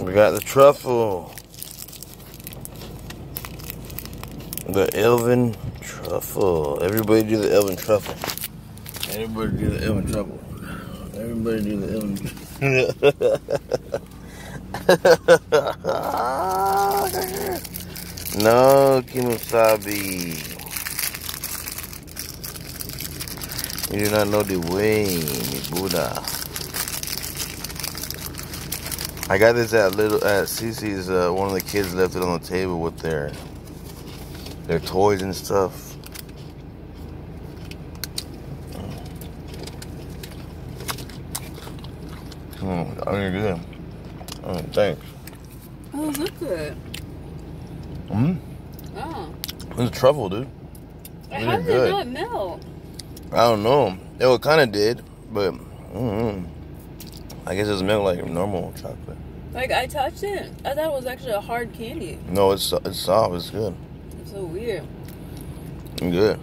We got the truffle. The Elvan truffle. Everybody do the Elvan truffle. Everybody do the Elvan truffle. Everybody do the Elvan. no, Kemosabe. You do not know the way, Buddha. I got this at little at CiCi's. Uh, one of the kids left it on the table with their their toys and stuff. Hmm, oh, you're good. Oh, thanks. Oh, look good. Hmm. Oh. It's truffle, dude. How did good. it not melt? I don't know. It kind of did, but mm I guess it's milk like normal chocolate. Like I touched it. I thought it was actually a hard candy. No, it's it's soft. It's good. It's so weird. Good.